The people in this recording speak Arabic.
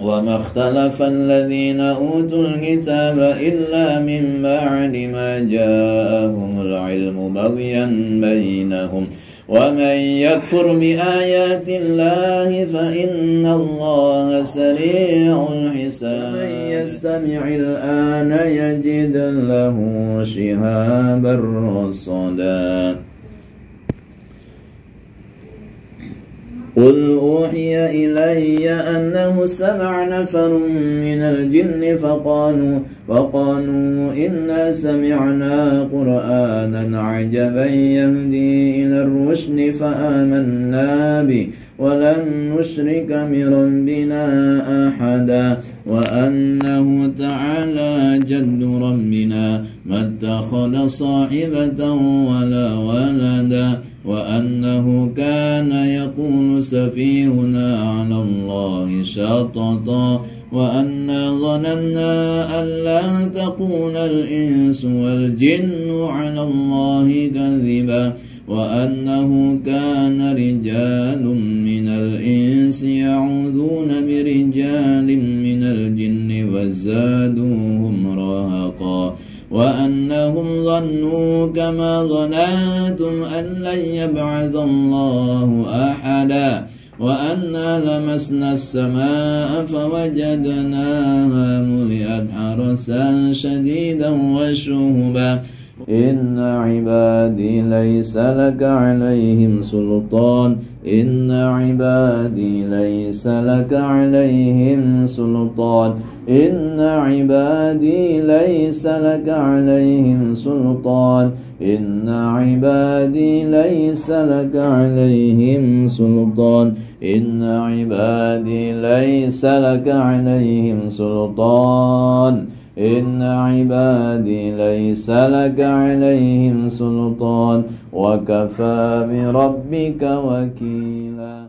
وما اختلف الذين أوتوا الكتاب إلا من بعد ما جاءهم العلم بغيا بينهم. ومن يكفر بآيات الله فإن الله سريع الحساب. من يستمع الآن يجد له شهابا رصدا. قل أوحي إلي أنه سمع نفر من الجن فقالوا فقالوا إنا سمعنا قرآنا عجبا يهدي إلى الرشد فآمنا به ولن نشرك بربنا أحدا وأنه تعالى جد اتخذ صاحبة ولا ولدا وأنه كان يقول سفيهنا على الله شططا وأنا ظننا أن لا تقول الإنس والجن على الله كذبا وأنه كان رجال من الإنس يعوذون برجال من الجن وزادوهم رهقا وأنهم ظنوا كما ظننتم أن لن يبعث الله أحدا وأنا لمسنا السماء فوجدناها ملئت حرسا شديدا وشهبا إن عبادي ليس لك عليهم سلطان. إن عبادي ليس لك عليهم سلطان. إن عبادي ليس لك عليهم سلطان. إن عبادي ليس لك عليهم سلطان. إن عبادي ليس لك عليهم سلطان. إن عبادي ليس لك عليهم سلطان وكفى بربك وكيلا.